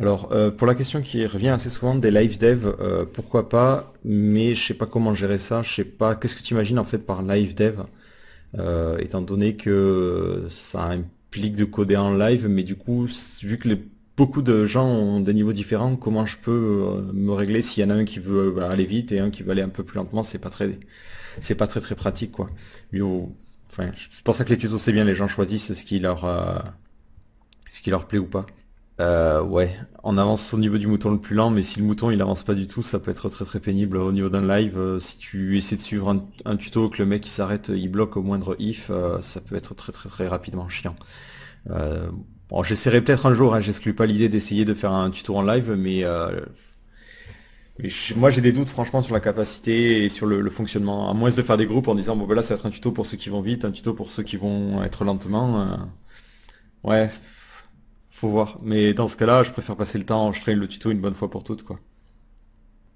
Alors, euh, pour la question qui revient assez souvent des live dev, euh, pourquoi pas, mais je sais pas comment gérer ça, je sais pas, qu'est-ce que tu imagines en fait par live dev, euh, étant donné que ça implique de coder en live, mais du coup, vu que beaucoup de gens ont des niveaux différents, comment je peux me régler s'il y en a un qui veut aller vite et un qui veut aller un peu plus lentement, c'est pas très, c'est pas très très pratique quoi. enfin, c'est pour ça que les tutos c'est bien, les gens choisissent ce qui leur, ce qui leur plaît ou pas. Euh, ouais, on avance au niveau du mouton le plus lent, mais si le mouton il avance pas du tout, ça peut être très très pénible au niveau d'un live. Euh, si tu essaies de suivre un, tuto, que le mec il s'arrête, il bloque au moindre if, euh, ça peut être très très très rapidement chiant. bon, j'essaierai peut-être un jour, hein, j'exclus pas l'idée d'essayer de faire un tuto en live, mais, moi j'ai des doutes franchement sur la capacité et sur le, fonctionnement. À moins de faire des groupes en disant bon ben là ça va être un tuto pour ceux qui vont vite, un tuto pour ceux qui vont être lentement. ouais faut voir. Mais dans ce cas-là, je préfère passer le temps, je traîne le tuto une bonne fois pour toutes, quoi.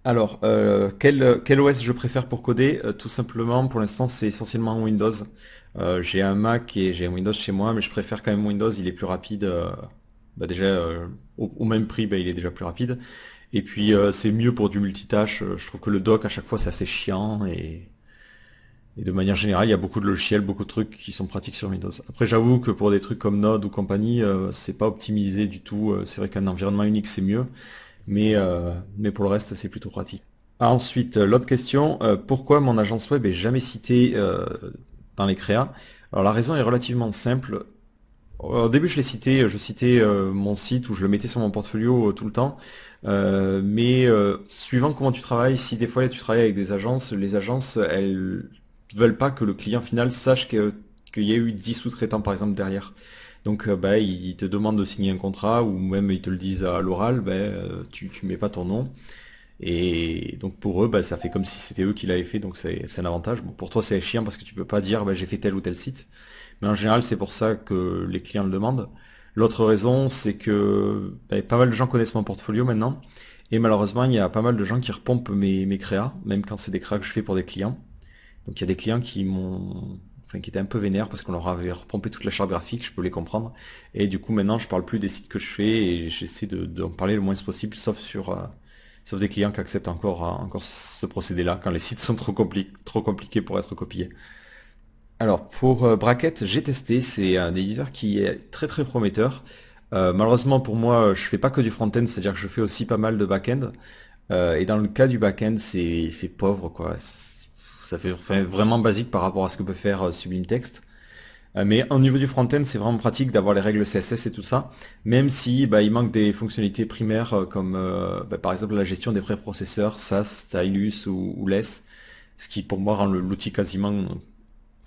Alors, euh, quel, quel, OS je préfère pour coder? Euh, Tout simplement, pour l'instant, c'est essentiellement Windows. Euh, j'ai un Mac et j'ai un Windows chez moi, mais je préfère quand même Windows, il est plus rapide. Bah déjà, au, même prix, bah, il est déjà plus rapide. Et puis, c'est mieux pour du multitâche. Je trouve que le dock, à chaque fois, c'est assez chiant et et de manière générale, il y a beaucoup de logiciels, beaucoup de trucs qui sont pratiques sur Windows. Après, j'avoue que pour des trucs comme Node ou compagnie, euh, c'est pas optimisé du tout. Euh, c'est vrai qu'un environnement unique, c'est mieux. Mais, euh, mais pour le reste, c'est plutôt pratique. Ensuite, l'autre question, pourquoi mon agence web est jamais citée dans les créas? Alors la raison est relativement simple. Au début, je l'ai cité, je citais mon site où je le mettais sur mon portfolio tout le temps. mais suivant comment tu travailles, si des fois tu travailles avec des agences, les agences, elles veulent pas que le client final sache qu'il y a eu 10 sous-traitants par exemple derrière. Donc euh, bah, ils te demandent de signer un contrat ou même ils te le disent à l'oral, bah, euh, tu, mets pas ton nom. Et donc pour eux, bah, ça fait comme si c'était eux qui l'avaient fait, donc c'est un avantage. Bon, pour toi c'est chiant parce que tu peux pas dire j'ai fait tel ou tel site. Mais en général c'est pour ça que les clients le demandent. L'autre raison c'est que pas mal de gens connaissent mon portfolio maintenant. Et malheureusement il y a pas mal de gens qui repompent mes, mes créas, même quand c'est des créas que je fais pour des clients. Donc il y a des clients qui m'ont enfin qui étaient un peu vénères parce qu'on leur avait repompé toute la charte graphique, je peux les comprendre. Et du coup maintenant je parle plus des sites que je fais et j'essaie d'en parler le moins possible, sauf sur euh, sauf des clients qui acceptent encore, euh, encore ce procédé-là, quand les sites sont trop, compliqués pour être copiés. Alors pour euh, Bracket, j'ai testé, c'est un éditeur qui est très très prometteur. malheureusement pour moi, je fais pas que du front-end, c'est-à-dire que je fais aussi pas mal de back-end. et dans le cas du back-end, c'est pauvre quoi ça fait vraiment basique par rapport à ce que peut faire euh, Sublime Text. Euh, mais au niveau du front-end, c'est vraiment pratique d'avoir les règles CSS et tout ça, même si bah, il manque des fonctionnalités primaires euh, comme bah, par exemple la gestion des préprocesseurs, SAS, Stylus ou, Less, ce qui pour moi rend l'outil quasiment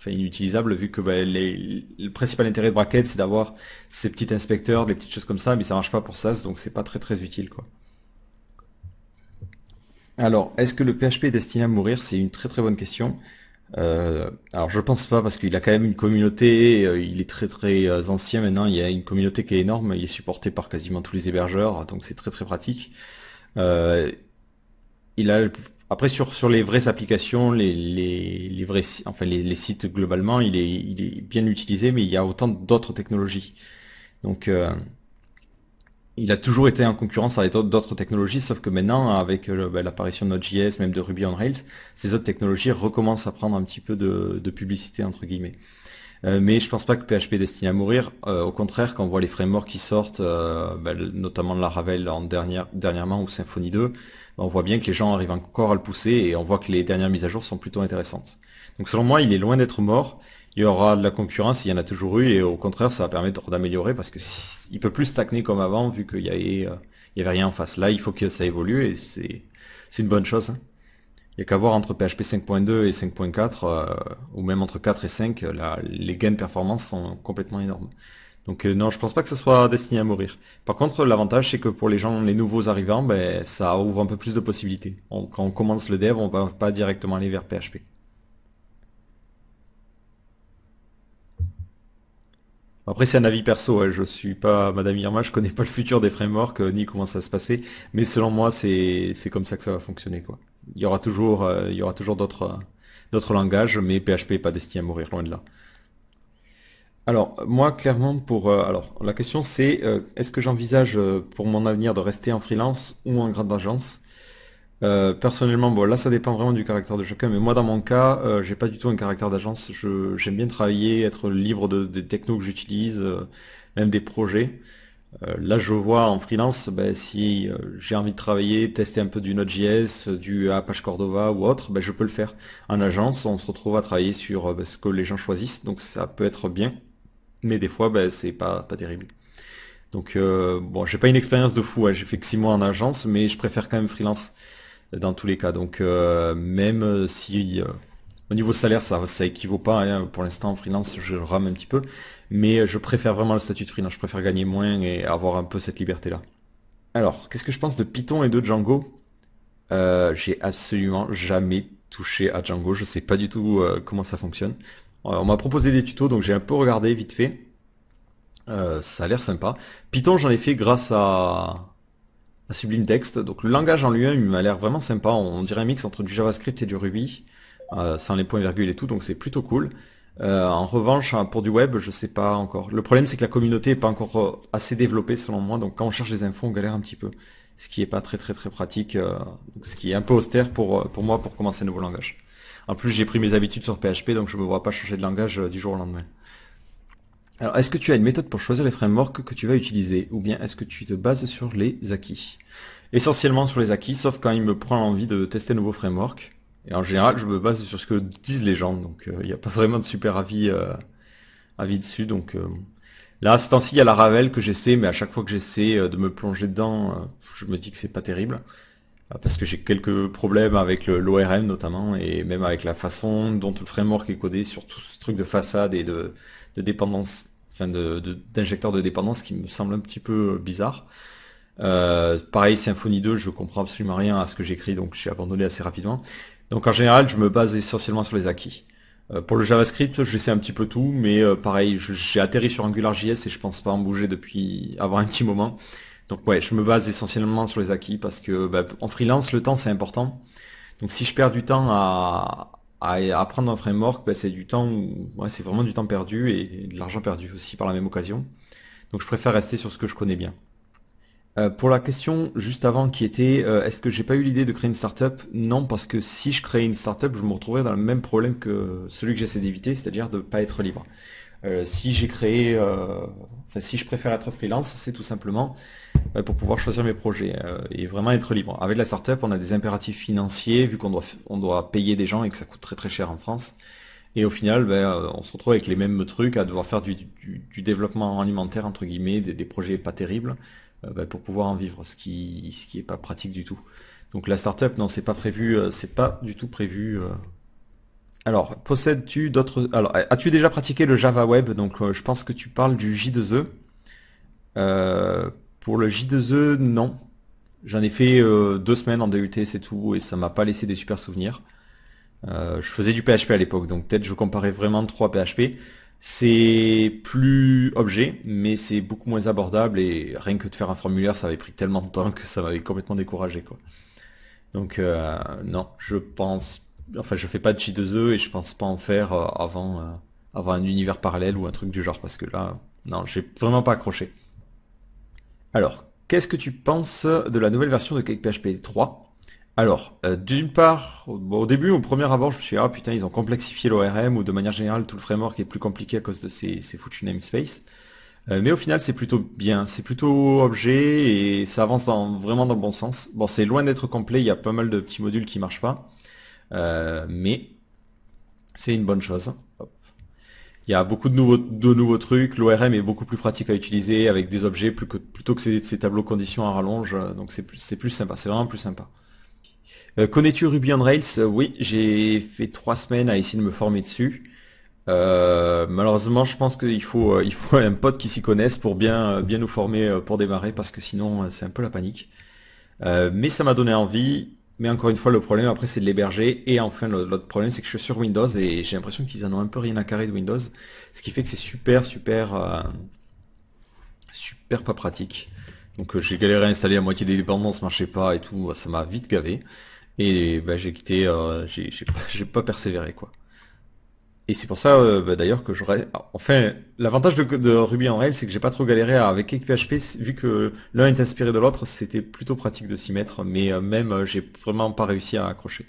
inutilisable vu que bah, le principal intérêt de Bracket c'est d'avoir ces petits inspecteurs, des petites choses comme ça, mais ça marche pas pour SAS, donc c'est pas très très utile quoi. Alors, est-ce que le PHP est destiné à mourir? C'est une très très bonne question. Euh, alors je pense pas parce qu'il a quand même une communauté, euh, il est très très euh, ancien maintenant, il y a une communauté qui est énorme, il est supporté par quasiment tous les hébergeurs, donc c'est très très pratique. il a après sur, sur les vraies applications, les, les, vrais enfin les, sites globalement, il est, il est bien utilisé, mais il y a autant d'autres technologies. Donc il a toujours été en concurrence avec d'autres technologies, sauf que maintenant, avec euh, bah, l'apparition de Node.js, même de Ruby on Rails, ces autres technologies recommencent à prendre un petit peu de, publicité, entre guillemets. Euh, mais je pense pas que PHP est destiné à mourir. Euh, au contraire, quand on voit les frameworks qui sortent, bah, notamment la Laravel en dernière, dernièrement ou Symfony 2, bah, on voit bien que les gens arrivent encore à le pousser et on voit que les dernières mises à jour sont plutôt intéressantes. Donc selon moi, il est loin d'être mort il y aura de la concurrence, il y en a toujours eu, et au contraire, ça va permettre d'améliorer parce que il peut plus stagner comme avant vu qu'il y avait, euh, avait rien en face. Là, il faut que ça évolue et c'est une bonne chose. Hein. Il n'y a qu'à voir entre PHP 5.2 et 5.4, euh, ou même entre 4 et 5, les gains de performance sont complètement énormes. Donc euh, non, je pense pas que ce soit destiné à mourir. Par contre, l'avantage, c'est que pour les gens, les nouveaux arrivants, ben, ça ouvre un peu plus de possibilités. quand on commence le dev, on va pas directement aller vers PHP. Après, c'est un avis perso. je je suis pas Madame Irma, je connais pas le futur des frameworks euh, ni comment ça se passer. Mais selon moi, c'est comme ça que ça va fonctionner, quoi. Il y aura toujours, euh, il y aura toujours d'autres d'autres langages, mais PHP est pas destiné à mourir loin de là. Alors, moi, clairement, pour... euh, alors, la question c'est, euh, est-ce que j'envisage euh, pour mon avenir de rester en freelance ou en grande agence? Euh, personnellement, bon, là, ça dépend vraiment du caractère de chacun, mais moi, dans mon cas, euh, j'ai pas du tout un caractère d'agence. J'aime bien travailler, être libre de, des technos que j'utilise, euh, même des projets. Euh, là, je vois en freelance, ben, si j'ai envie de travailler, tester un peu du Node.js, du Apache Cordova ou autre, ben, je peux le faire. En agence, on se retrouve à travailler sur ben, ce que les gens choisissent, donc ça peut être bien, mais des fois, ben, c'est pas, pas terrible. Donc, bon, j'ai pas une expérience de fou, hein. J'ai fait que 6 mois en agence, mais je préfère quand même freelance dans tous les cas. Donc, euh, même si euh, au niveau salaire, ça, équivaut pas, hein. Pour l'instant, en freelance, je rame un petit peu, mais je préfère vraiment le statut de freelance. Je préfère gagner moins et avoir un peu cette liberté-là. Alors, qu'est-ce que je pense de Python et de Django? Euh, j'ai absolument jamais touché à Django. Je sais pas du tout comment ça fonctionne. On m'a proposé des tutos, donc j'ai un peu regardé vite fait. Ça a l'air sympa. Python, j'en ai fait grâce à, Sublime Text. Donc le langage en lui-même, m'a l'air vraiment sympa. On dirait un mix entre du JavaScript et du Ruby, euh, sans les points-virgules et tout, donc c'est plutôt cool. Euh, en revanche, hein, pour du web, je sais pas encore. Le problème, c'est que la communauté est pas encore euh, assez développée selon moi, donc quand on cherche des infos, on galère un petit peu. Ce qui est pas très très très pratique, euh, ce qui est un peu austère pour, euh, pour moi pour commencer un nouveau langage. En plus, j'ai pris mes habitudes sur PHP, donc je me vois pas changer de langage euh, du jour au lendemain. Alors, est-ce que tu as une méthode pour choisir les frameworks que tu vas utiliser, ou bien est-ce que tu te bases sur les acquis? Essentiellement sur les acquis, sauf quand il me prend envie de tester un nouveau framework. Et en général, je me base sur ce que disent les gens, donc euh, il n'y a pas vraiment de super avis, euh, avis dessus. Donc euh, là, ce temps-ci, il y a la Ravel que j'essaie, mais à chaque fois que j'essaie euh, de me plonger dedans, euh, je me dis que c'est pas terrible. Parce que j'ai quelques problèmes avec l'ORM notamment, et même avec la façon dont le framework est codé sur tout ce truc de façade et de, de dépendance, enfin de, de- de dépendance qui me semble un petit peu bizarre. Euh, pareil, Symfony 2, je comprends absolument rien à ce que j'écris, donc j'ai abandonné assez rapidement. Donc en général, je me base essentiellement sur les acquis. Euh, pour le JavaScript, je sais un petit peu tout, mais euh, pareil, j'ai atterri sur AngularJS et je pense pas en bouger depuis avant un petit moment. Donc ouais, je me base essentiellement sur les acquis parce que bah, en freelance, le temps c'est important. Donc si je perds du temps à, à apprendre un framework, bah, c'est du temps, ouais, c'est vraiment du temps perdu et de l'argent perdu aussi par la même occasion. Donc je préfère rester sur ce que je connais bien. Euh, pour la question juste avant qui était euh, est-ce que j'ai pas eu l'idée de créer une startup? Non, parce que si je créais une startup, je me retrouverais dans le même problème que celui que j'essaie d'éviter, c'est-à-dire de ne pas être libre. Euh, si j'ai créé, euh, enfin si je préfère être freelance, c'est tout simplement euh, pour pouvoir choisir mes projets et vraiment être libre. Avec la startup, on a des impératifs financiers vu qu'on doit, on doit payer des gens et que ça coûte très très cher en France. Et au final, ben, on se retrouve avec les mêmes trucs à devoir faire du, développement alimentaire entre guillemets, des, projets pas terribles bah, pour pouvoir en vivre, ce qui, ce qui est pas pratique du tout. Donc la startup, non, c'est pas prévu, c'est pas du tout prévu. Alors, possèdes-tu d'autres... Alors, as-tu déjà pratiqué le Java Web? Donc, euh, je pense que tu parles du J2E. Euh, pour le J2E, non. J'en ai fait euh, deux semaines en DUT, c'est tout, et ça m'a pas laissé des super souvenirs. Je faisais du PHP à l'époque, donc peut-être je comparais vraiment trop à PHP. C'est plus objet, mais c'est beaucoup moins abordable et rien que de faire un formulaire, ça avait pris tellement de temps que ça m'avait complètement découragé. Donc non, je pense, enfin je fais pas de J2E et je pense pas en faire euh, avant, euh, avant un univers parallèle ou un truc du genre parce que là, non, j'ai vraiment pas accroché. Alors, qu'est-ce que tu penses de la nouvelle version de CakePHP 3? Alors, euh, d'une part, au, début, au premier abord, je me suis dit, ah putain, ils ont complexifié l'ORM ou de manière générale, tout le framework est plus compliqué à cause de ces, ces foutus namespace. Mais au final, c'est plutôt bien, c'est plutôt objet et ça avance vraiment dans le bon sens. Bon, c'est loin d'être complet, il y a pas mal de petits modules qui marchent pas, euh, mais c'est une bonne chose. Hop. Il y a beaucoup de nouveaux, de nouveaux trucs, l'ORM est beaucoup plus pratique à utiliser avec des objets plutôt que ces, tableaux conditions à rallonge, donc c'est plus, plus sympa, c'est vraiment plus sympa. Euh, connais-tu Ruby on Rails? Euh, oui, j'ai fait trois semaines à essayer de me former dessus. Euh, malheureusement, je pense qu'il faut, euh, il faut un pote qui s'y connaisse pour bien, bien nous former pour démarrer, parce que sinon, c'est un peu la panique. Euh, mais ça m'a donné envie. Mais encore une fois, le problème après, c'est de l'héberger. Et enfin, l'autre problème, c'est que je suis sur Windows et j'ai l'impression qu'ils en ont un peu rien à carrer de Windows. Ce qui fait que c'est super, super, euh, super pas pratique. Donc euh, j'ai galéré à installer la moitié des dépendances, marchait pas et tout. Ça m'a vite gavé. Et bah, j'ai quitté, euh, j'ai pas, pas persévéré quoi. Et c'est pour ça, euh, bah, d'ailleurs, que j'aurais... Enfin, l'avantage de, Ruby en Rails, c'est que j'ai pas trop galéré avec PHP, vu que l'un est inspiré de l'autre, c'était plutôt pratique de s'y mettre, mais euh, même, euh, j'ai vraiment pas réussi à accrocher.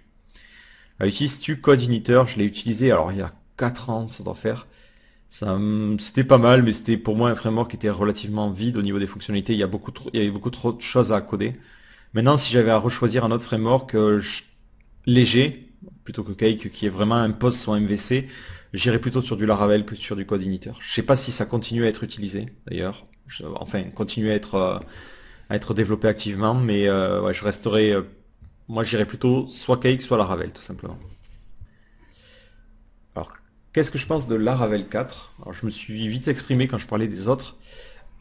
Utilise-tu Code Je l'ai utilisé, alors il y a 4 ans, sans en faire. C'était pas mal, mais c'était pour moi un framework qui était relativement vide au niveau des fonctionnalités. Il y, a beaucoup trop, il y avait beaucoup trop de choses à coder. Maintenant, si j'avais à rechoisir un autre framework léger, plutôt que Cake qui est vraiment un post sur MVC, j'irai plutôt sur du Laravel que sur du Code Initer. Je sais pas si ça continue à être utilisé d'ailleurs, enfin continue à être euh, à être développé activement, mais euh, je resterai, euh, moi j'irai plutôt soit Cake soit Laravel tout simplement. Alors qu'est-ce que je pense de Laravel 4 Alors je me suis vite exprimé quand je parlais des autres.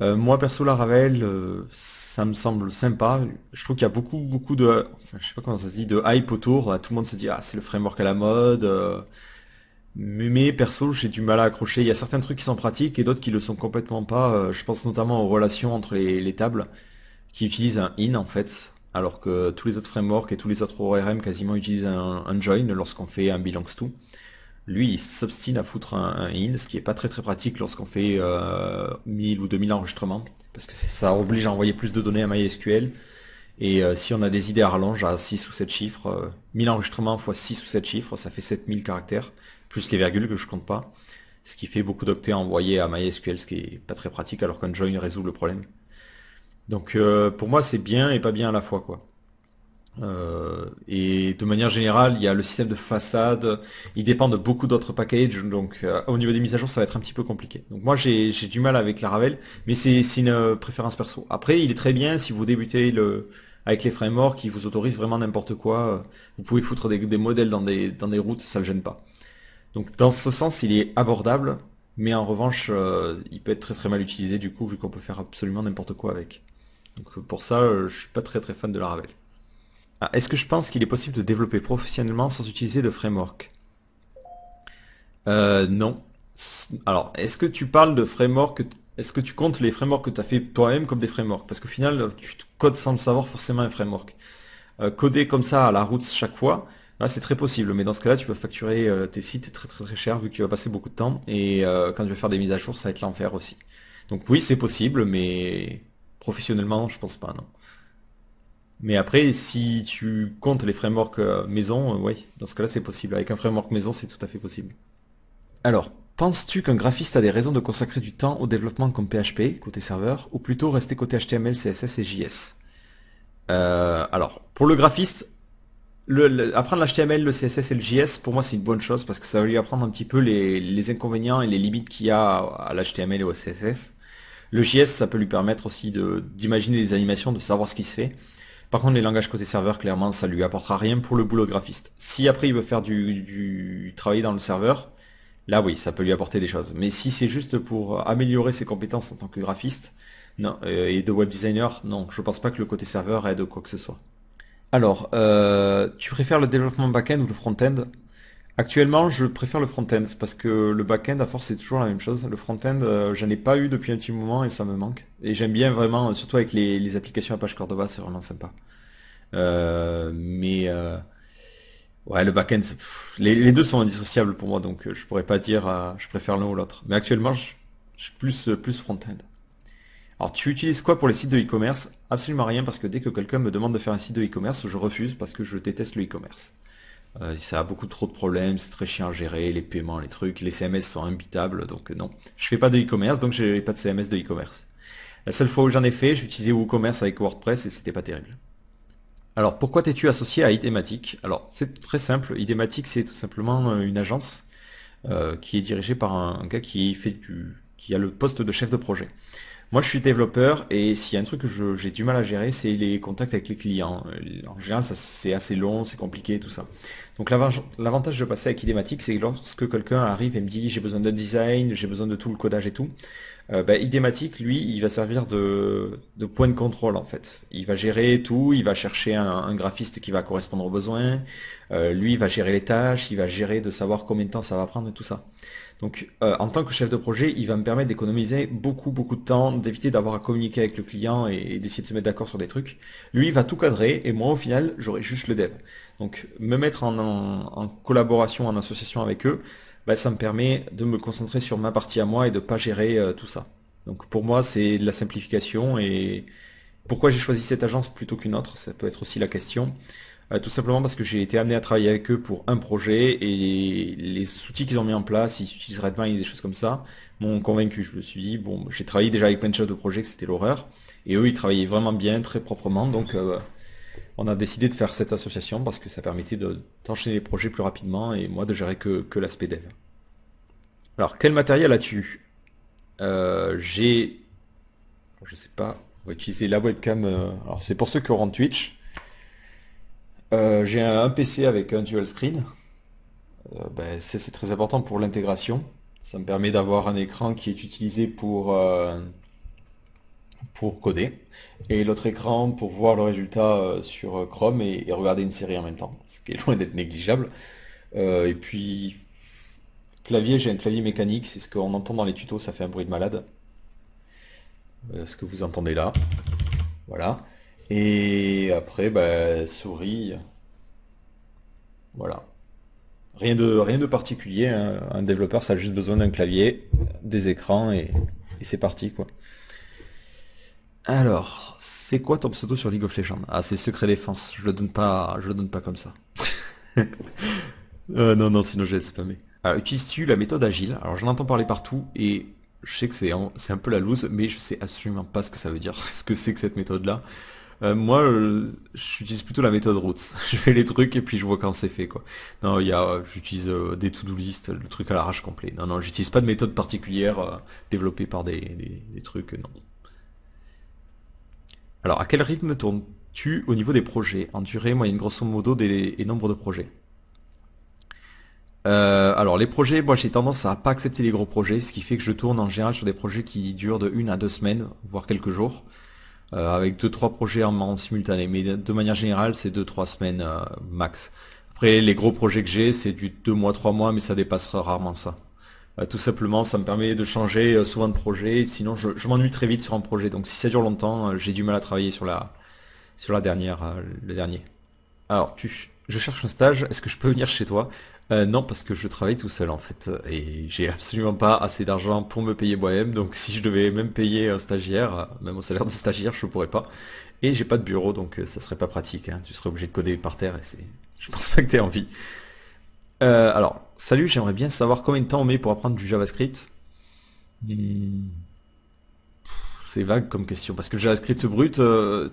Euh, moi perso Laravel, euh, ça me semble sympa. Je trouve qu'il y a beaucoup beaucoup de, je sais pas comment ça se dit, de hype autour. Tout le monde se dit ah c'est le framework à la mode. Euh. mais, perso j'ai du mal à accrocher. Il y a certains trucs qui sont pratiques et d'autres qui le sont complètement pas. je pense notamment aux relations entre les, tables qui utilisent un in en fait, alors que tous les autres frameworks et tous les autres ORM quasiment utilisent un, un join lorsqu'on fait un belongs to. Lui, il s'obstine à foutre un, in, ce qui est pas très très pratique lorsqu'on fait 1000 euh, ou 2000 enregistrements, parce que ça oblige à envoyer plus de données à MySQL. Et euh, si on a des idées à rallonge à 6 ou 7 chiffres, 1000 euh, enregistrements fois 6 ou 7 chiffres, ça fait 7000 caractères, plus les virgules que je compte pas. Ce qui fait beaucoup d'octets envoyés à MySQL, ce qui est pas très pratique, alors qu'un join résout le problème. Donc pour moi c'est bien et pas bien à la fois quoi. Euh, et de manière générale, il y a le système de façade, il dépend de beaucoup d'autres packages, donc euh, au niveau des mises à jour, ça va être un petit peu compliqué. Donc moi, j'ai du mal avec la Ravel, mais c'est une euh, préférence perso. Après, il est très bien si vous débutez le, avec les frameworks qui vous autorisent vraiment n'importe quoi. Vous pouvez foutre des, modèles dans des, dans des routes, ça ne le gêne pas. Donc dans ce sens, il est abordable, mais en revanche, il peut être très très mal utilisé du coup, vu qu'on peut faire absolument n'importe quoi avec. Donc pour ça, je suis pas très très fan de la Ravel. Ah, est-ce que je pense qu'il est possible de développer professionnellement sans utiliser de framework? Euh, Non. Alors, est-ce que tu parles de framework Est-ce que tu comptes les frameworks que tu as fait toi-même comme des frameworks? Parce qu'au final, tu codes sans le savoir forcément un framework. Euh, coder comme ça à la route chaque fois, c'est très possible. Mais dans ce cas-là, tu peux facturer euh, tes sites très très très cher vu que tu vas passer beaucoup de temps. Et quand tu vas faire des mises à jour, ça va être l'enfer aussi. Donc oui, c'est possible, mais professionnellement, je pense pas, non. Mais après, si tu comptes les frameworks euh, maison, euh, oui, dans ce cas-là, c'est possible. Avec un framework maison, c'est tout à fait possible. Alors, penses-tu qu'un graphiste a des raisons de consacrer du temps au développement comme PHP, côté serveur, ou plutôt rester côté HTML, CSS et JS euh, Alors, pour le graphiste, apprendre l'HTML, le CSS et le JS, pour moi, c'est une bonne chose parce que ça va lui apprendre un petit peu les, inconvénients et les limites qu'il y a à, à l'HTML et au CSS. Le JS, ça peut lui permettre aussi d'imaginer des animations, de savoir ce qui se fait. Par contre, les langages côté serveur, clairement, ça lui apportera rien pour le boulot graphiste. Si après il veut faire du, travail dans le serveur, là oui, ça peut lui apporter des choses. Mais si c'est juste pour améliorer ses compétences en tant que graphiste, non, euh, et de web designer, non, je pense pas que le côté serveur aide quoi que ce soit. Alors, euh, tu préfères le développement back-end ou le front-end? Actuellement, je préfère le front-end parce que le back-end, à force, c'est toujours la même chose. Le front-end, euh, je n'en ai pas eu depuis un petit moment et ça me manque. Et j'aime bien vraiment, surtout avec les, applications Apache Cordova, c'est vraiment sympa. Euh, mais euh, ouais, le back-end, les, deux sont indissociables pour moi, donc je pourrais pas dire je préfère l'un ou l'autre. Mais actuellement, je, suis plus front-end. Alors, tu utilises quoi pour les sites de e-commerce? Absolument rien, parce que dès que quelqu'un me demande de faire un site de e-commerce, je refuse parce que je déteste le e-commerce. Euh, ça a beaucoup trop de problèmes, c'est très chiant à gérer, les paiements, les trucs, les CMS sont imbitables, donc euh, non. Je fais pas de e-commerce, donc j'ai pas de CMS de e-commerce. La seule fois où j'en ai fait, j'utilisais WooCommerce avec WordPress et c'était pas terrible. Alors pourquoi t'es-tu associé à Idematic? Alors c'est très simple, Idematic c'est tout simplement euh, une agence qui est dirigée par un, gars qui fait du qui a le poste de chef de projet. Moi, je suis développeur et s'il y a un truc que j'ai du mal à gérer, c'est les contacts avec les clients. En général, c'est assez long, c'est compliqué, tout ça. Donc l'avantage de passer avec Idematic, c'est que lorsque quelqu'un arrive et me dit j'ai besoin d'un design, j'ai besoin de tout le codage et tout, euh, Idematic, lui, il va servir de, point de contrôle en fait. Il va gérer tout, il va chercher un, graphiste qui va correspondre aux besoins, euh, lui, il va gérer les tâches, il va gérer de savoir combien de temps ça va prendre et tout ça. Donc euh, en tant que chef de projet, il va me permettre d'économiser beaucoup beaucoup de temps, d'éviter d'avoir à communiquer avec le client et, d'essayer de se mettre d'accord sur des trucs. Lui, il va tout cadrer et moi au final, j'aurai juste le dev. Donc me mettre en, collaboration, en association avec eux, bah, ça me permet de me concentrer sur ma partie à moi et de pas gérer euh, tout ça. Donc pour moi, c'est de la simplification et pourquoi j'ai choisi cette agence plutôt qu'une autre, ça peut être aussi la question. Euh, tout simplement parce que j'ai été amené à travailler avec eux pour un projet et les outils qu'ils ont mis en place, ils utilisent Redmine et des choses comme ça, m'ont convaincu. Je me suis dit, bon, j'ai travaillé déjà avec plein de chefs de projet, que c'était l'horreur. Et eux, ils travaillaient vraiment bien, très proprement. Donc euh, on a décidé de faire cette association parce que ça permettait d'enchaîner les projets plus rapidement et moi de gérer que, que l'aspect dev. Alors, quel matériel as-tu? Euh, J'ai... Je sais pas, on va utiliser la webcam. alors c'est pour ceux qui auront Twitch. Euh, j'ai un PC avec un dual screen. Euh, ben, c'est très important pour l'intégration. Ça me permet d'avoir un écran qui est utilisé pour, euh, pour coder et l'autre écran pour voir le résultat sur Chrome et, regarder une série en même temps, ce qui est loin d'être négligeable. et puis, clavier, j'ai un clavier mécanique, c'est ce qu'on entend dans les tutos, ça fait un bruit de malade. ce que vous entendez là. Voilà. Et après, bah, souris. Voilà. Rien de, rien de particulier. Hein. Un développeur, ça a juste besoin d'un clavier, des écrans et, c'est parti quoi. Alors, c'est quoi ton pseudo sur League of Legends? Ah, c'est secret défense. Je le donne pas, je le donne pas comme ça. Euh, non, non, sinon j'ai spammé. Alors, utilises-tu la méthode agile? Alors, j'en entends parler partout et je sais que c'est un, un peu la loose, mais je sais absolument pas ce que ça veut dire, ce que c'est que cette méthode-là. Euh, moi, euh, j'utilise plutôt la méthode Roots. je fais les trucs et puis je vois quand c'est fait, quoi. Non, il y a, j'utilise euh, des to-do list, le truc à l'arrache complet. Non, non, j'utilise pas de méthode particulière développée par des, des, trucs, non. Alors, à quel rythme tournes-tu au niveau des projets En durée, moyenne, grosso modo, des, et nombre de projets? Alors les projets, moi j'ai tendance à pas accepter les gros projets, ce qui fait que je tourne en général sur des projets qui durent de une à deux semaines, voire quelques jours. Euh, avec 2-3 projets en, simultané. Mais de, manière générale, c'est 2-3 semaines euh, max. Après, les gros projets que j'ai, c'est du 2 mois, 3 mois, mais ça dépassera rarement ça. Euh, tout simplement, ça me permet de changer souvent de projet. Sinon, je, m'ennuie très vite sur un projet. Donc, si ça dure longtemps, j'ai du mal à travailler sur la, sur la dernière, le dernier. Alors, tu, je cherche un stage. Est-ce que je peux venir chez toi? Euh, non, parce que je travaille tout seul en fait, et j'ai absolument pas assez d'argent pour me payer moi-même, donc si je devais même payer un stagiaire, même au salaire de stagiaire, je pourrais pas. Et j'ai pas de bureau, donc euh, ça serait pas pratique, hein. tu serais obligé de coder par terre, et c'est... Je pense pas que tu aies envie. Euh, alors, salut, j'aimerais bien savoir combien de temps on met pour apprendre du JavaScript. C'est vague comme question, parce que le JavaScript brut,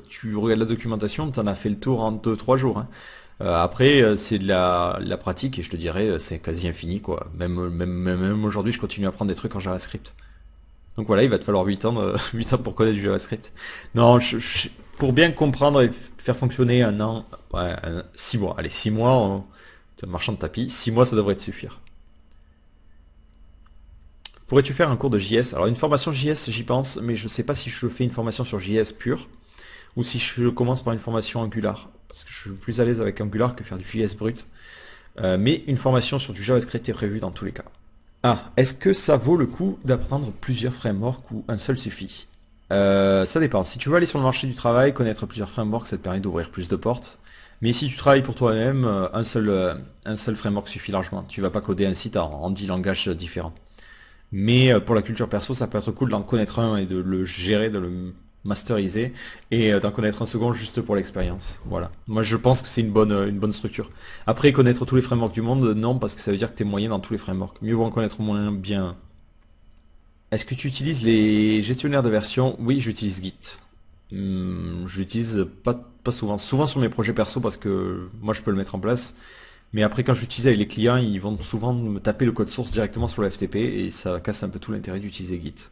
tu regardes la documentation, tu en as fait le tour en 2-3 jours. Hein. Euh, après, euh, c'est de la, pratique et je te dirais, euh, c'est quasi infini quoi. Même, aujourd'hui, je continue à apprendre des trucs en JavaScript. Donc voilà, il va te falloir 8 ans, 8 ans pour connaître du JavaScript. Non, pour bien comprendre et faire fonctionner un an, ouais, 6 mois. Allez, 6 mois, marchand de tapis, 6 mois ça devrait te suffire. Pourrais-tu faire un cours de JS Alors une formation JS, j'y pense, mais je ne sais pas si je fais une formation sur JS pure ou si je commence par une formation Angular parce que je suis plus à l'aise avec Angular que faire du JS brut. Euh, mais une formation sur du JavaScript est prévue dans tous les cas. Ah, est-ce que ça vaut le coup d'apprendre plusieurs frameworks ou un seul suffit? Euh, Ça dépend. Si tu veux aller sur le marché du travail, connaître plusieurs frameworks, ça te permet d'ouvrir plus de portes. Mais si tu travailles pour toi-même, euh, un seul, un seul framework suffit largement. Tu vas pas coder un site en, en 10 langages différents. Mais pour la culture perso, ça peut être cool d'en connaître un et de le gérer, de le masterisé et euh, d'en connaître un second juste pour l'expérience. Voilà. Moi je pense que c'est une bonne, euh, structure. Après connaître tous les frameworks du monde, non, parce que ça veut dire que tu es moyen dans tous les frameworks. Mieux vaut en connaître moins bien. Est-ce que tu utilises les gestionnaires de version? Oui, j'utilise Git. Hmm, j'utilise pas, pas souvent. Souvent sur mes projets perso parce que moi je peux le mettre en place. Mais après quand j'utilise avec les clients, ils vont souvent me taper le code source directement sur le FTP et ça casse un peu tout l'intérêt d'utiliser Git.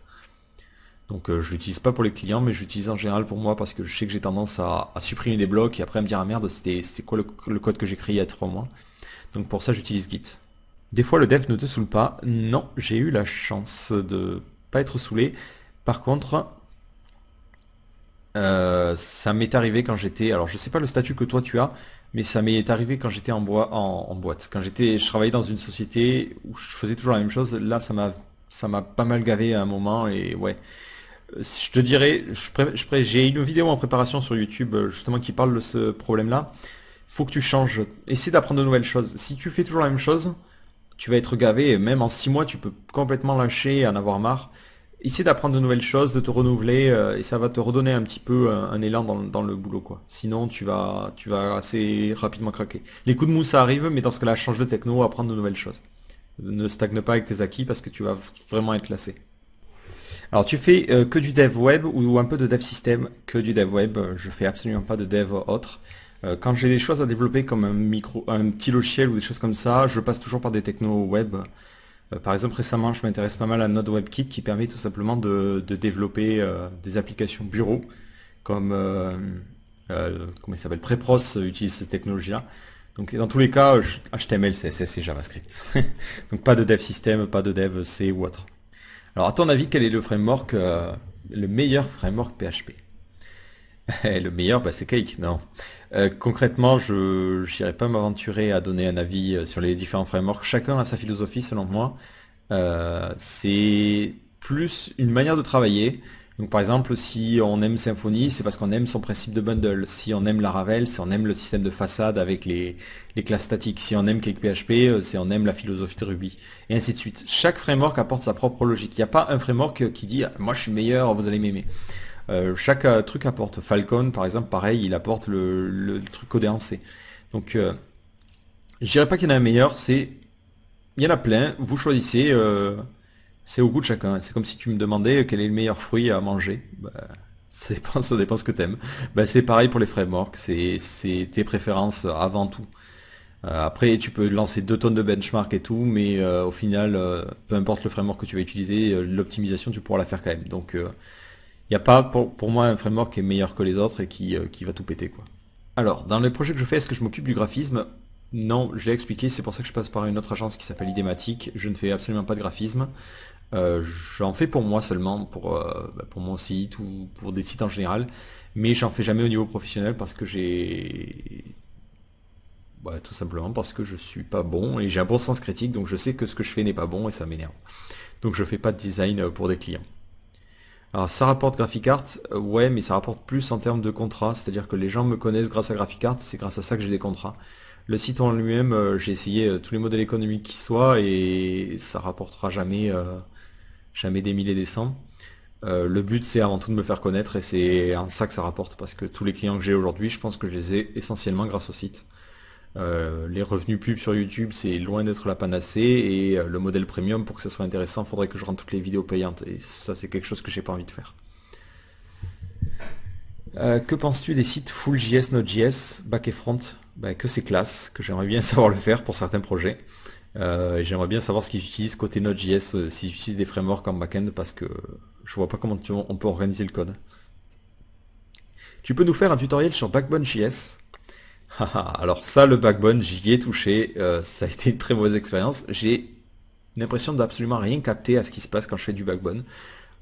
Donc euh, je l'utilise pas pour les clients, mais j'utilise en général pour moi parce que je sais que j'ai tendance à, supprimer des blocs et après à me dire ah merde c'était quoi le, code que j'ai créé il y a trois mois? Donc pour ça j'utilise Git. Des fois le dev ne te saoule pas? Non, j'ai eu la chance de pas être saoulé. Par contre, euh, ça m'est arrivé quand j'étais. Alors je sais pas le statut que toi tu as, mais ça m'est arrivé quand j'étais en, boîte. Quand j'étais, je travaillais dans une société où je faisais toujours la même chose. Là ça m'a ça m'a pas mal gavé à un moment et ouais je te dirais, j'ai une vidéo en préparation sur YouTube euh, justement qui parle de ce problème-là. Faut que tu changes. Essaie d'apprendre de nouvelles choses. Si tu fais toujours la même chose, tu vas être gavé et même en 6 mois, tu peux complètement lâcher et en avoir marre. Essaie d'apprendre de nouvelles choses, de te renouveler euh, et ça va te redonner un petit peu un, élan dans, le boulot quoi. Sinon tu vas, tu vas assez rapidement craquer. Les coups de mousse ça arrive mais dans ce cas-là change de techno, apprendre de nouvelles choses. Ne stagne pas avec tes acquis parce que tu vas vraiment être lassé. Alors tu fais euh, que du dev web ou un peu de dev système, que du dev web, je fais absolument pas de dev autre. Euh, quand j'ai des choses à développer comme un micro, un petit logiciel ou des choses comme ça, je passe toujours par des technos web. Euh, par exemple, récemment, je m'intéresse pas mal à Node WebKit qui permet tout simplement de, développer euh, des applications bureau, comme comment il s'appelle, Prepros utilise cette technologie-là. Donc dans tous les cas, HTML, CSS et JavaScript. Donc pas de dev system, pas de dev C ou autre. Alors à ton avis, quel est le framework, le meilleur framework PHP Le meilleur, bah, c'est Cake, non. concrètement, je n'irai pas m'aventurer à donner un avis sur les différents frameworks. Chacun a sa philosophie, selon moi. c'est plus une manière de travailler. Donc par exemple, si on aime Symfony, c'est parce qu'on aime son principe de bundle. Si on aime Laravel, c'est on aime le système de façade avec les, classes statiques. Si on aime CakePHP, c'est on aime la philosophie de Ruby. Et ainsi de suite. Chaque framework apporte sa propre logique. Il n'y a pas un framework qui dit moi je suis meilleur, vous allez m'aimer. Euh, chaque euh, truc apporte. Falcon, par exemple, pareil, il apporte le, truc codé. Donc, euh, je dirais pas qu'il y en a un meilleur, c'est... Il y en a plein, vous choisissez, c'est au goût de chacun. C'est comme si tu me demandais quel est le meilleur fruit à manger. Bah, ça, dépend, ça dépend ce que tu aimes. Bah, c'est pareil pour les frameworks, c'est tes préférences avant tout. après, tu peux lancer deux tonnes de benchmark et tout, mais au final, peu importe le framework que tu vas utiliser, l'optimisation, tu pourras la faire quand même. Donc, n'y a pas pour, moi un framework qui est meilleur que les autres et qui, euh, qui va tout péter. quoi. Alors, dans les projets que je fais, est-ce que je m'occupe du graphisme? Non, je l'ai expliqué, c'est pour ça que je passe par une autre agence qui s'appelle Idématique. Je ne fais absolument pas de graphisme. Euh, j'en fais pour moi seulement, pour, euh, bah, pour mon site ou pour des sites en général, mais j'en fais jamais au niveau professionnel parce que j'ai... Bah, tout simplement parce que je suis pas bon et j'ai un bon sens critique, donc je sais que ce que je fais n'est pas bon et ça m'énerve. Donc je fais pas de design pour des clients. Alors ça rapporte GraphiCart, euh, ouais, mais ça rapporte plus en termes de contrats, c'est-à-dire que les gens me connaissent grâce à GraphiCart, c'est grâce à ça que j'ai des contrats. Le site en lui-même, euh, j'ai essayé euh, tous les modèles économiques qui soient et ça rapportera jamais, jamais des milliers des cents. le but c'est avant tout de me faire connaître et c'est en ça que ça rapporte parce que tous les clients que j'ai aujourd'hui, je pense que je les ai essentiellement grâce au site. Euh, les revenus pub sur YouTube, c'est loin d'être la panacée. Et euh, le modèle premium, pour que ça soit intéressant, faudrait que je rende toutes les vidéos payantes. Et ça, c'est quelque chose que j'ai pas envie de faire. Euh, que penses-tu des sites full JS, Node.js, back et front? Bah, Que c'est classe, que j'aimerais bien savoir le faire pour certains projets. j'aimerais bien savoir ce qu'ils utilisent côté Node.js, s'ils utilisent des frameworks en back-end, parce que je vois pas comment on peut organiser le code. Tu peux nous faire un tutoriel sur Backbone.js Alors ça, le backbone, j'y ai touché. Euh, ça a été une très mauvaise expérience. J'ai l'impression d'absolument rien capter à ce qui se passe quand je fais du backbone.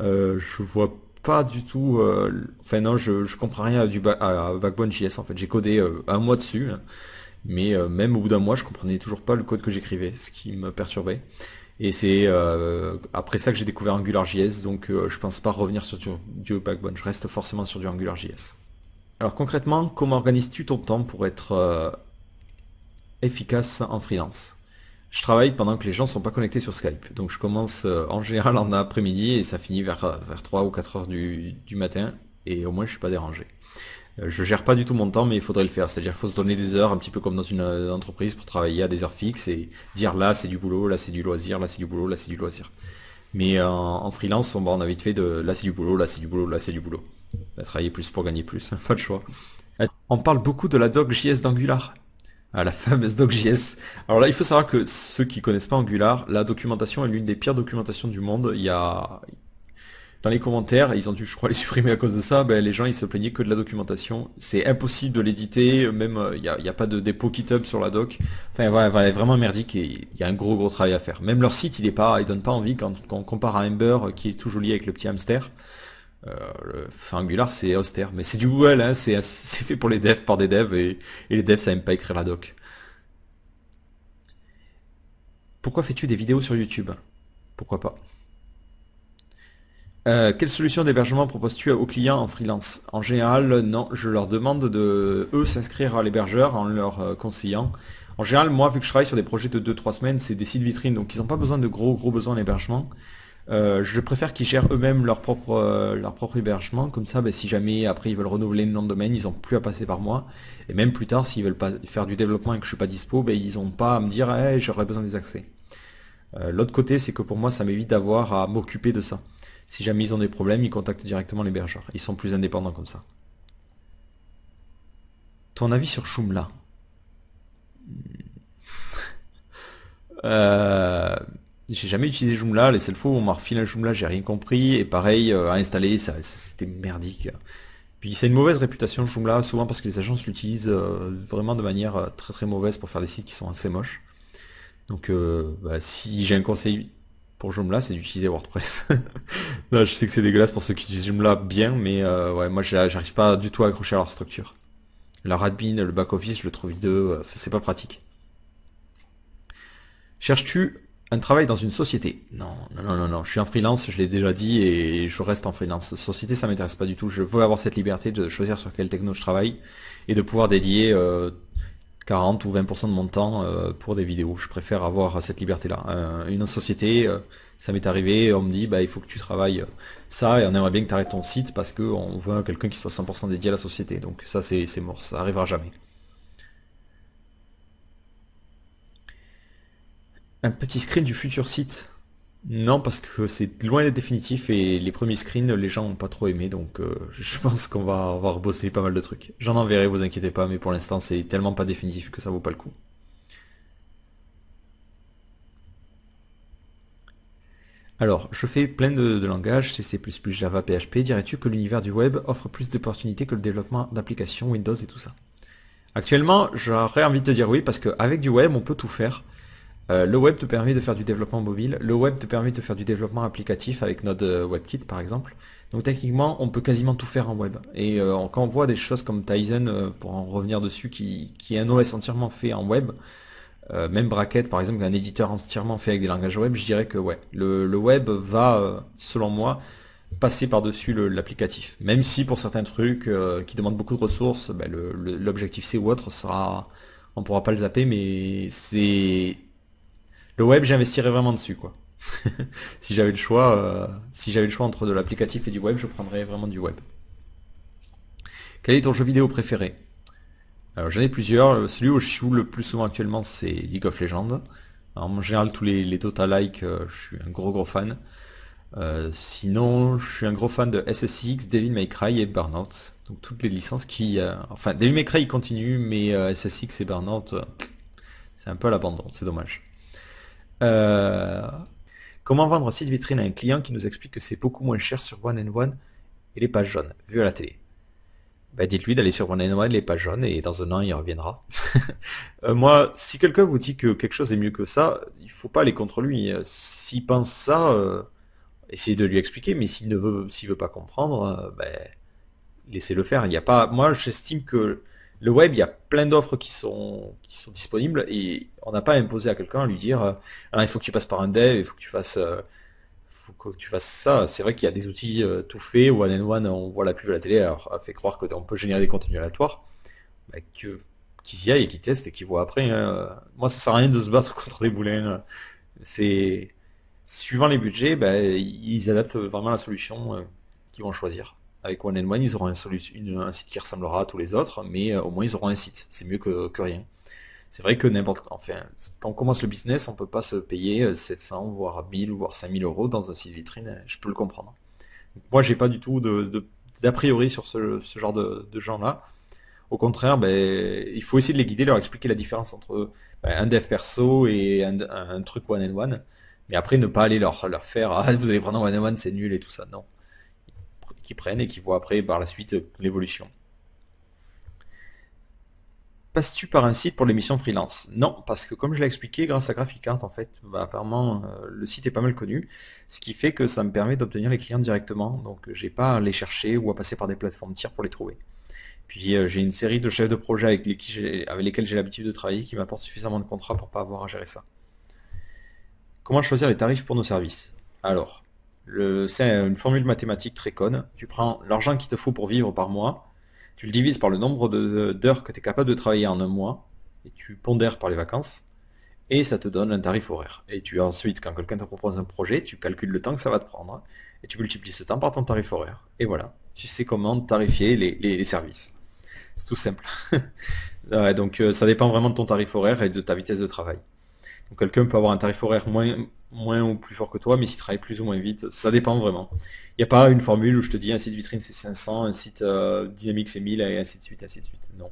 Euh, je vois pas du tout... Euh, enfin non, je, comprends rien à, du backbone JS en fait. J'ai codé un mois dessus. Hein. mais même au bout d'un mois, je comprenais toujours pas le code que j'écrivais, ce qui me perturbait. Et c'est après ça que j'ai découvert AngularJS, donc je pense pas revenir sur du, du, backbone. Je reste forcément sur du AngularJS. Alors concrètement, comment organises-tu ton temps pour être euh, efficace en freelance? Je travaille pendant que les gens ne sont pas connectés sur Skype. Donc je commence euh, en général en après-midi et ça finit vers, vers 3 ou 4 heures du, matin. Et au moins je ne suis pas dérangé. Euh, je gère pas du tout mon temps, mais il faudrait le faire. C'est-à-dire qu'il faut se donner des heures, un petit peu comme dans une entreprise, pour travailler à des heures fixes et dire là c'est du boulot, là c'est du loisir, là c'est du boulot, là c'est du loisir. Mais en, freelance, on, on a vite fait de là c'est du boulot, là c'est du boulot, là c'est du boulot. Bah, travailler plus pour gagner plus, pas de choix. On parle beaucoup de la doc.js d'Angular. Ah, la fameuse doc.js. Alors là, il faut savoir que ceux qui connaissent pas Angular, la documentation est l'une des pires documentations du monde. Il y a... Dans les commentaires, ils ont dû, je crois, les supprimer à cause de ça, ben, les gens, ils se plaignaient que de la documentation. C'est impossible de l'éditer, même, euh, il n'y a, pas de dépôt GitHub sur la doc. Enfin, voilà, voilà, vraiment merdique et il y a un gros, gros travail à faire. Même leur site, il est pas, il donne pas envie quand, quand on compare à Ember, qui est tout joli avec le petit hamster. Euh, Angular c'est austère, mais c'est du Google, hein, c'est fait pour les devs par des devs et, les devs ça aime pas écrire la doc. Pourquoi fais-tu des vidéos sur YouTube? Pourquoi pas? Euh, quelle solution d'hébergement proposes-tu aux clients en freelance? En général, non, je leur demande de eux s'inscrire à l'hébergeur en leur euh, conseillant En général, moi, vu que je travaille sur des projets de 2-3 semaines, c'est des sites vitrines, donc ils n'ont pas besoin de gros gros besoins d'hébergement. Euh, je préfère qu'ils gèrent eux-mêmes leur propre, euh, leur propre hébergement, comme ça, ben, si jamais après ils veulent renouveler le nom de domaine, ils n'ont plus à passer par moi. Et même plus tard, s'ils veulent pas faire du développement et que je suis pas dispo, ben, ils n'ont pas à me dire hey, j'aurais besoin des accès. Euh, l'autre côté, c'est que pour moi, ça m'évite d'avoir à m'occuper de ça. Si jamais ils ont des problèmes, ils contactent directement l'hébergeur. Ils sont plus indépendants comme ça. Ton avis sur Joomla euh, J'ai jamais utilisé Joomla, les seules fois où on m'a refilé un Joomla, j'ai rien compris, et pareil, euh, à installer, ça, c'était merdique. Puis c'est une mauvaise réputation Joomla, souvent parce que les agences l'utilisent euh, vraiment de manière très très mauvaise pour faire des sites qui sont assez moches. Donc bah, si j'ai un conseil pour Joomla, c'est d'utiliser WordPress. je sais que c'est dégueulasse pour ceux qui utilisent Joomla bien, mais ouais, moi j'arrive pas du tout à accrocher à leur structure. La admin, le back-office, je le trouve hideux, c'est pas pratique. Cherches-tu un travail dans une société Non, non, non, non, non. Je suis en freelance, je l'ai déjà dit, et je reste en freelance. Société, ça m'intéresse pas du tout. Je veux avoir cette liberté de choisir sur quelle techno je travaille et de pouvoir dédier 40 euh, ou 20% de mon temps euh, pour des vidéos. Je préfère avoir cette liberté-là. Euh, une société, ça m'est arrivé, on me dit, bah, il faut que tu travailles ça, et on aimerait bien que tu arrêtes ton site parce qu'on veut quelqu'un qui soit 100% dédié à la société. Donc ça, c'est mort, ça arrivera jamais. Un petit screen du futur site Non, parce que c'est loin d'être définitif et les premiers screens, les gens n'ont pas trop aimé, donc euh, je pense qu'on va, avoir bossé pas mal de trucs. J'en enverrai, vous inquiétez pas, mais pour l'instant c'est tellement pas définitif que ça vaut pas le coup. Alors, je fais plein de, langages, C, C++, Java, PHP. Dirais-tu que l'univers du web offre plus d'opportunités que le développement d'applications Windows et tout ça? Actuellement, j'aurais envie de te dire oui, parce qu'avec du web, on peut tout faire. Euh, le web te permet de faire du développement mobile, le web te permet de faire du développement applicatif avec Node euh, WebKit par exemple. Donc techniquement, on peut quasiment tout faire en web. Et euh, quand on voit des choses comme Tizen, pour en revenir dessus, qui, est un OS entièrement fait en web, même Bracket par exemple, un éditeur entièrement fait avec des langages web, je dirais que ouais, le, web va, selon moi, passer par-dessus l'applicatif. Même si pour certains trucs qui demandent beaucoup de ressources, ben, l'objectif C ou autre sera, on pourra pas le zapper, mais c'est le web, j'investirais vraiment dessus, quoi. si j'avais le choix, euh, si j'avais le choix entre de l'applicatif et du web, je prendrais vraiment du web. Quel est ton jeu vidéo préféré? Alors j'en ai plusieurs. Celui où je joue le plus souvent actuellement, c'est League of Legends. en général, tous les, les Total Like, euh, je suis un gros gros fan. Euh, sinon, je suis un gros fan de SSX, Devil May Cry et Burnout. Donc toutes les licences qui... enfin, Devil May Cry continue, mais SSX et Burnout, c'est un peu à l'abandon, c'est dommage. Euh, comment vendre un site vitrine à un client qui nous explique que c'est beaucoup moins cher sur One and One et les pages jaunes, vu à la télé? Bah, Dites-lui d'aller sur One and One, les pages jaunes, et dans un an, il reviendra. Euh, moi, si quelqu'un vous dit que quelque chose est mieux que ça, il faut pas aller contre lui. S'il pense ça, euh, essayez de lui expliquer, mais s'il ne veut pas comprendre, ben, laissez-le faire. Il n'y a pas, moi, j'estime que le web, il y a plein d'offres qui sont, qui sont disponibles et on n'a pas imposé à quelqu'un à lui dire euh, ah, il faut que tu passes par un dev, il faut que tu fasses, euh, faut que tu fasses ça. C'est vrai qu'il y a des outils euh, tout faits, one and one, on voit la pub à la télé, alors ça fait croire qu'on peut générer des contenus aléatoires, qu'ils y aillent et qu'ils testent et qu'ils voient après. Hein. Moi, ça sert à rien de se battre contre des boulins. C'est suivant les budgets, bah, ils adaptent vraiment la solution qu'ils vont choisir avec One and One, ils auront un, site qui ressemblera à tous les autres, mais euh, au moins ils auront un site. C'est mieux que, rien. C'est vrai que n'importe, enfin, quand on commence le business, on peut pas se payer 700, euh, voire 1000, voire 5000 euros dans un site vitrine. Je peux le comprendre. Moi, j'ai pas du tout d'a priori sur ce, genre de, gens-là. Au contraire, ben, il faut essayer de les guider, leur expliquer la différence entre ben, un dev perso et un, truc one and one. Mais après, ne pas aller leur, faire, ah, vous allez prendre un one and one, c'est nul et tout ça. Non qui prennent et qui voient après par la suite euh, l'évolution. Passes-tu par un site pour l'émission freelance? Non, parce que comme je l'ai expliqué, grâce à Graphicart, en fait, bah, apparemment, euh, le site est pas mal connu, ce qui fait que ça me permet d'obtenir les clients directement, donc j'ai pas à les chercher ou à passer par des plateformes tiers pour les trouver. Puis euh, j'ai une série de chefs de projet avec, avec lesquels j'ai l'habitude de travailler qui m'apportent suffisamment de contrats pour pas avoir à gérer ça. Comment choisir les tarifs pour nos services? Alors, c'est une formule mathématique très conne. Tu prends l'argent qu'il te faut pour vivre par mois, tu le divises par le nombre d'heures que tu es capable de travailler en un mois, et tu pondères par les vacances, et ça te donne un tarif horaire. Et tu ensuite, quand quelqu'un te propose un projet, tu calcules le temps que ça va te prendre, et tu multiplies ce temps par ton tarif horaire. Et voilà, tu sais comment tarifier les, services. C'est tout simple. donc euh, ça dépend vraiment de ton tarif horaire et de ta vitesse de travail. Donc quelqu'un peut avoir un tarif horaire moins, moins ou plus fort que toi, mais s'il travaille plus ou moins vite, ça dépend vraiment. Il n'y a pas une formule où je te dis un site vitrine c'est 500, un site dynamique c'est 1000 et ainsi de suite, ainsi de suite. Non.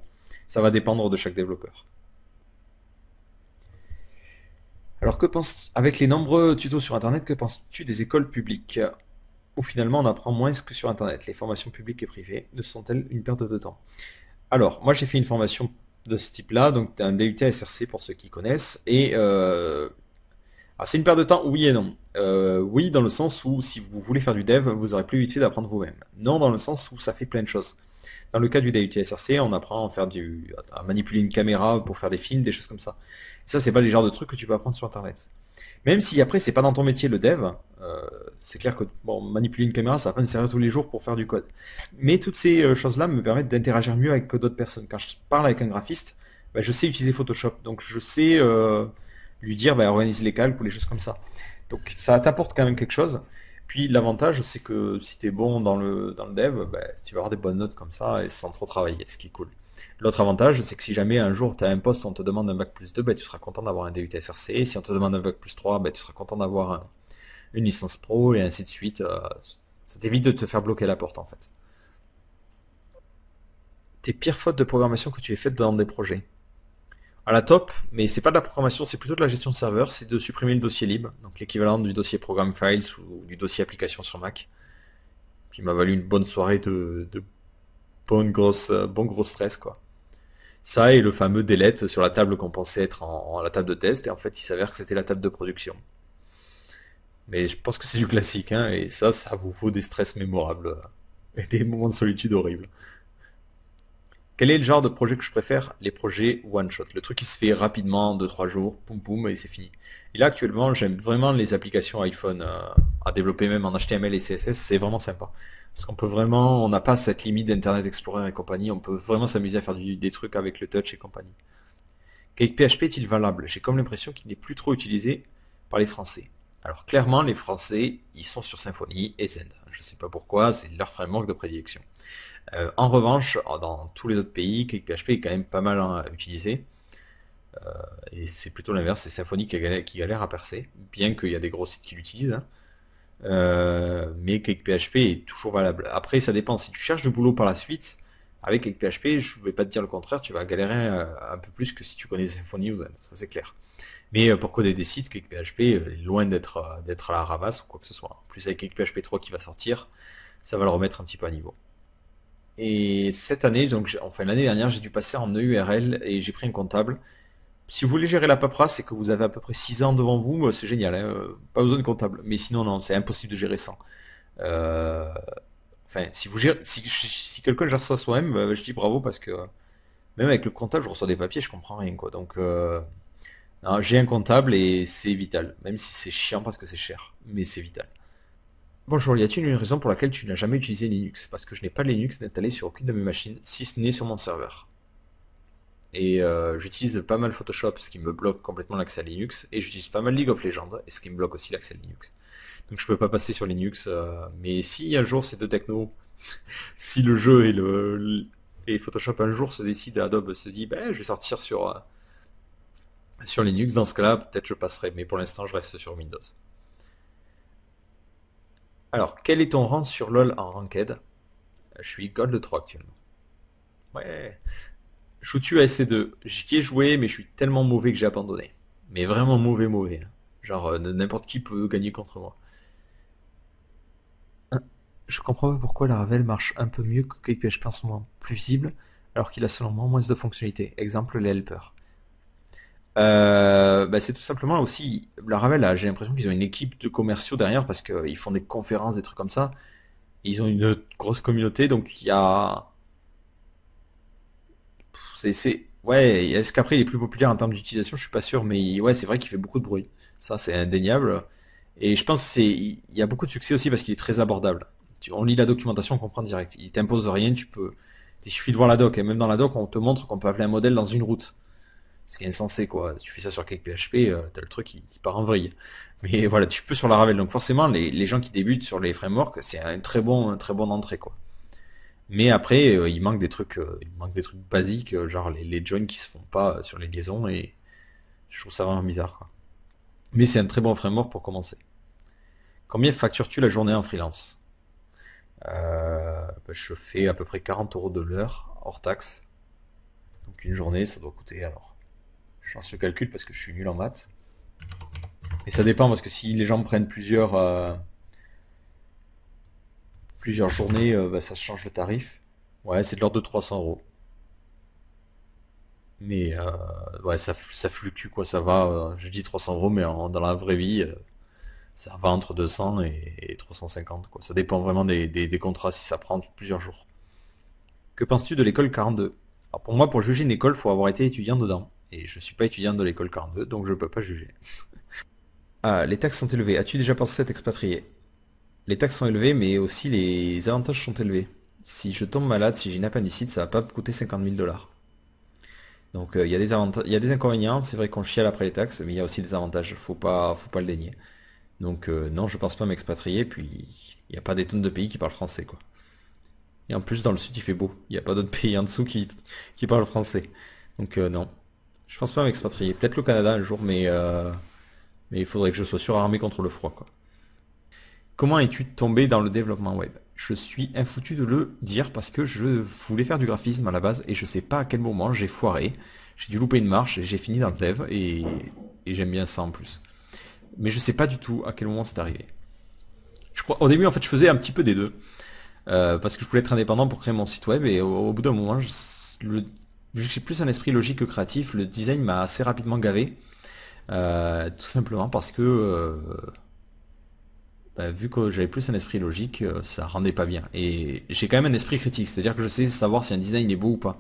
Ça va dépendre de chaque développeur. Alors que penses avec les nombreux tutos sur internet, que penses-tu des écoles publiques? Où finalement on apprend moins que sur internet. Les formations publiques et privées ne sont-elles une perte de temps? Alors, moi j'ai fait une formation de ce type-là, donc un DUT SRC pour ceux qui connaissent, et euh, c'est une perte de temps, oui et non. Euh, oui, dans le sens où si vous voulez faire du dev, vous aurez plus vite fait d'apprendre vous-même. Non, dans le sens où ça fait plein de choses. Dans le cas du DUT SRC, on apprend à faire du, à manipuler une caméra pour faire des films, des choses comme ça. ça, c'est pas les genres de trucs que tu peux apprendre sur Internet. Même si après, c'est pas dans ton métier le dev, euh, c'est clair que bon, manipuler une caméra, ça va pas me servir tous les jours pour faire du code. Mais toutes ces euh, choses-là me permettent d'interagir mieux avec d'autres personnes. Quand je parle avec un graphiste, bah, je sais utiliser Photoshop. Donc je sais euh, lui dire, bah, organise les calques ou les choses comme ça. Donc ça t'apporte quand même quelque chose. Puis l'avantage, c'est que si tu bon dans le, dans le dev, bah, tu vas avoir des bonnes notes comme ça et sans trop travailler, ce qui est cool. L'autre avantage, c'est que si jamais un jour tu as un poste où on te demande un bac plus 2, bah, tu seras content d'avoir un DUT SRC. Si on te demande un bac plus 3, bah, tu seras content d'avoir une licence pro et ainsi de suite. Euh, ça t'évite de te faire bloquer la porte en fait. Tes pires fautes de programmation que tu aies faites dans des projets à la top, mais c'est pas de la programmation, c'est plutôt de la gestion de serveur, c'est de supprimer le dossier libre, donc l'équivalent du dossier program files ou du dossier application sur Mac, qui m'a valu une bonne soirée de, euh, bon gros stress quoi. Ça et le fameux delete sur la table qu'on pensait être en, la table de test, et en fait il s'avère que c'était la table de production. Mais je pense que c'est du classique, hein, et ça, ça vous vaut des stress mémorables euh, et des moments de solitude horribles. Quel est le genre de projet que je préfère? Les projets one shot. Le truc qui se fait rapidement, 2-3 jours, poum poum, et c'est fini. Et là actuellement, j'aime vraiment les applications iPhone euh, à développer même en HTML et CSS, c'est vraiment sympa. Parce qu'on peut vraiment, on n'a pas cette limite d'Internet Explorer et compagnie, on peut vraiment s'amuser à faire des trucs avec le touch et compagnie. Cake PHP est-il valable? J'ai comme l'impression qu'il n'est plus trop utilisé par les Français. Alors clairement, les Français, ils sont sur Symfony et Zend. Je ne sais pas pourquoi, c'est leur framework de prédilection. Euh, en revanche, dans tous les autres pays, PHP est quand même pas mal hein, utilisé. Euh, et c'est plutôt l'inverse, c'est Symfony qui galère, à percer, bien qu'il y a des gros sites qui l'utilisent. Hein. Euh, mais PHP est toujours valable. Après, ça dépend. Si tu cherches du boulot par la suite, avec PHP, je ne vais pas te dire le contraire, tu vas galérer un peu plus que si tu connais Symfony ou Zen, ça c'est clair. Mais pour coder des sites, PHP est loin d'être à la ramasse ou quoi que ce soit. En plus, avec PHP 3 qui va sortir, ça va le remettre un petit peu à niveau. Et cette année, donc enfin l'année dernière, j'ai dû passer en EURL et j'ai pris un comptable. Si vous voulez gérer la paperasse et que vous avez à peu près 6 ans devant vous, c'est génial, hein, euh, pas besoin de comptable. Mais sinon, non, c'est impossible de gérer ça. Euh, enfin, si quelqu'un gère ça soi-même, euh, je dis bravo parce que même avec le comptable, je reçois des papiers, je comprends rien quoi. Donc j'ai un comptable et c'est vital, même si c'est chiant parce que c'est cher, mais c'est vital. Bonjour, y a-t-il une raison pour laquelle tu n'as jamais utilisé Linux? Parce que je n'ai pas Linux installé sur aucune de mes machines, si ce n'est sur mon serveur. Et euh, j'utilise pas mal Photoshop, ce qui me bloque complètement l'accès à Linux, et j'utilise pas mal League of Legends, et ce qui me bloque aussi l'accès à Linux. Donc je peux pas passer sur Linux, euh, mais si un jour ces deux technos, si le jeu et le Photoshop un jour se décide, Adobe se dit, ben je vais sortir euh, sur Linux, dans ce cas-là, peut-être je passerai, mais pour l'instant je reste sur Windows. Alors, quel est ton rang sur LoL en Ranked? Je suis Gold 3 actuellement. Ouais. Tue à SC2. J'y ai joué, mais je suis tellement mauvais que j'ai abandonné. Mais vraiment mauvais, mauvais. Hein. Genre, euh, n'importe qui peut gagner contre moi. Je comprends pas pourquoi la Ravel marche un peu mieux que KPHP en ce moment. Plus visible, alors qu'il a moi moins de fonctionnalités. Exemple, les helpers. Euh, bah, c'est tout simplement aussi la Ravel. J'ai l'impression qu'ils ont une équipe de commerciaux derrière parce qu'ils font des conférences, des trucs comme ça. Ils ont une grosse communauté, donc il y a. C'est, ouais. Est-ce qu'après il est plus populaire en termes d'utilisation? Je suis pas sûr, mais ouais, c'est vrai qu'il fait beaucoup de bruit. Ça, c'est indéniable. Et je pense c'est, il y a beaucoup de succès aussi parce qu'il est très abordable. On lit la documentation, on comprend direct. Il t'impose rien, tu peux. Il suffit de voir la doc, et même dans la doc, on te montre qu'on peut appeler un modèle dans une route. Ce qui est insensé quoi. Si tu fais ça sur quelques PHP, euh, t'as le truc qui, part en vrille. Mais voilà, tu peux sur la Ravel. Donc forcément, les, gens qui débutent sur les frameworks, c'est un très bon, très bon entrée quoi. Mais après, euh, il manque des trucs, euh, il manque des trucs basiques, genre les, les joins qui se font pas sur les liaisons et je trouve ça vraiment bizarre quoi. Mais c'est un très bon framework pour commencer. Combien factures-tu la journée en freelance? Bah, Je fais à peu près 40 euros de l'heure hors taxe. Donc une journée, ça doit coûter alors je lance le calcul parce que je suis nul en maths. Et ça dépend parce que si les gens prennent plusieurs, euh, plusieurs journées, euh, bah, ça change le tarif. Ouais, c'est de l'ordre de 300 euros. Mais euh, ouais, ça, fluctue quoi, ça va. je dis 300 euros, mais dans la vraie vie, ça va entre 200 et, 350 quoi. Ça dépend vraiment des, des, contrats si ça prend plusieurs jours. Que penses-tu de l'école 42 Alors pour moi, pour juger une école, faut avoir été étudiant dedans. Et je suis pas étudiant de l'école 42, donc je peux pas juger. ah, les taxes sont élevées. As-tu déjà pensé à t'expatrier? Les taxes sont élevées, mais aussi les avantages sont élevés. Si je tombe malade, si j'ai une appendicite, ça va pas me coûter 50 000 dollars. Donc euh, il y, a des y a des inconvénients, c'est vrai qu'on chiale après les taxes, mais il y a aussi des avantages, faut pas, faut pas le dénier. Donc euh, non, je pense pas m'expatrier, puis il n'y a pas des tonnes de pays qui parlent français, quoi. Et en plus, dans le sud, il fait beau. Il n'y a pas d'autres pays en dessous qui, qui parlent français. Donc euh, non. Je pense pas m'expatrier. Peut-être le Canada un jour, mais, euh, il faudrait que je sois surarmé contre le froid. Comment es-tu tombé dans le développement web? Je suis infoutu de le dire parce que je voulais faire du graphisme à la base et je sais pas à quel moment j'ai foiré. J'ai dû louper une marche et j'ai fini dans le dev et, j'aime bien ça en plus. Mais je sais pas du tout à quel moment c'est arrivé. Je au début en fait je faisais un petit peu des deux. Euh, parce que je voulais être indépendant pour créer mon site web et au, bout d'un moment le vu que j'ai plus un esprit logique que créatif, le design m'a assez rapidement gavé. Euh, tout simplement parce que euh, bah, vu que j'avais plus un esprit logique, euh, ça rendait pas bien. Et j'ai quand même un esprit critique, c'est-à-dire que je sais savoir si un design est beau ou pas.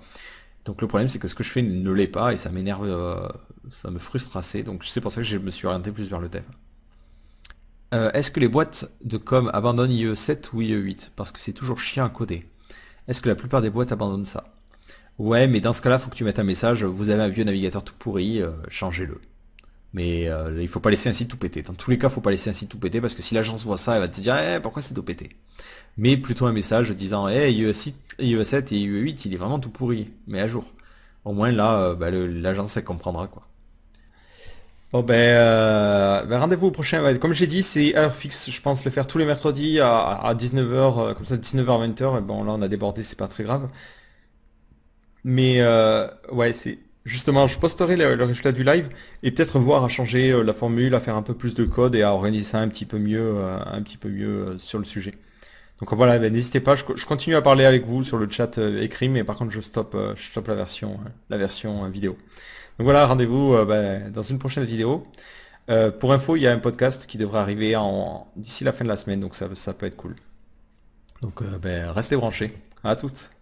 Donc le problème c'est que ce que je fais ne l'est pas et ça m'énerve, ça me frustre assez. Donc c'est pour ça que je me suis orienté plus vers le dev. Est-ce que les boîtes de com abandonnent IE7 ou IE8 Parce que c'est toujours chiant à coder. Est-ce que la plupart des boîtes abandonnent ça? Ouais, mais dans ce cas-là, faut que tu mettes un message, vous avez un vieux navigateur tout pourri, euh, changez-le. Mais euh, il faut pas laisser un site tout péter. Dans tous les cas, faut pas laisser un site tout péter parce que si l'agence voit ça, elle va te dire eh, pourquoi c'est tout pété? Mais plutôt un message disant eh, IE7, IE7 et IE8, il est vraiment tout pourri, mais à jour. Au moins là, euh, bah, l'agence elle comprendra quoi. Bon ben, ben rendez-vous au prochain. Comme j'ai dit, c'est heure fixe. Je pense le faire tous les mercredis à, 19h, comme ça 19h 20h. bon là on a débordé, c'est pas très grave. Mais euh, ouais, c'est justement, je posterai le, résultat du live et peut-être voir à changer euh, la formule, à faire un peu plus de code et à organiser ça un petit peu mieux, euh, un petit peu mieux sur le sujet. Donc voilà, ben, n'hésitez pas, je, continue à parler avec vous sur le chat écrit, mais par contre je stoppe, je stoppe la version, la version vidéo. Donc voilà, rendez-vous ben, dans une prochaine vidéo. pour info, il y a un podcast qui devrait arriver d'ici la fin de la semaine, donc ça, ça peut être cool. Donc ben, restez branchés. À toutes.